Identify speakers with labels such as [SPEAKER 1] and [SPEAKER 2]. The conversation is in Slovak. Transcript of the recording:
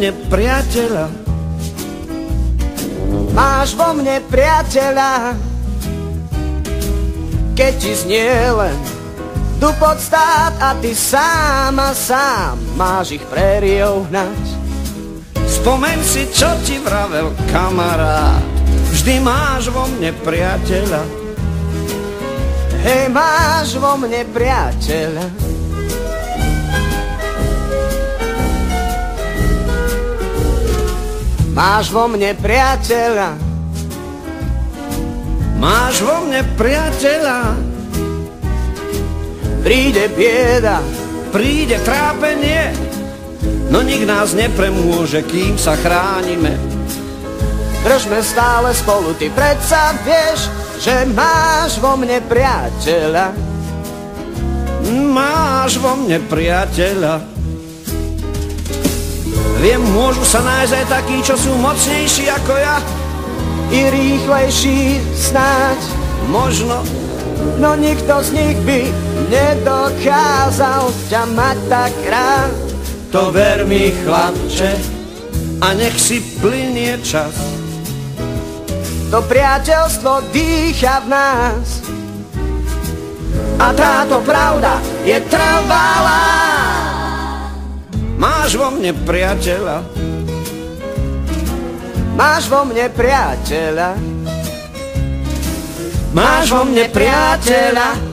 [SPEAKER 1] mne priateľa.
[SPEAKER 2] Máš vo mne priateľa, keď ti znie len dupot stát a ty sám a sám máš ich prériou hnať.
[SPEAKER 1] Spomeň si, čo ti vravel kamarát, vždy máš vo mne priateľa.
[SPEAKER 2] Hej, máš vo mne priateľa. Máš vo mne priateľa.
[SPEAKER 1] Máš vo mne priateľa.
[SPEAKER 2] Príde bieda,
[SPEAKER 1] príde trápenie, no nik nás nepremôže, kým sa chránime.
[SPEAKER 2] Držme stále spolu, ty predsa vieš, že máš vo mne priateľa.
[SPEAKER 1] Máš vo mne priateľa. Viem, môžu sa nájsť aj takí, čo sú mocnejší ako ja.
[SPEAKER 2] I rýchlejší snáď.
[SPEAKER 1] Možno.
[SPEAKER 2] No nikto z nich by nedokázal ťa mať tak rád.
[SPEAKER 1] To ver mi, chlapče, a nech si plinie čas.
[SPEAKER 2] To priateľstvo dýcha v nás. A táto pravda je trvalá.
[SPEAKER 1] Máš vo mne priateľa.
[SPEAKER 2] Máš vo mne priateľa.
[SPEAKER 1] Máš vo mne priateľa.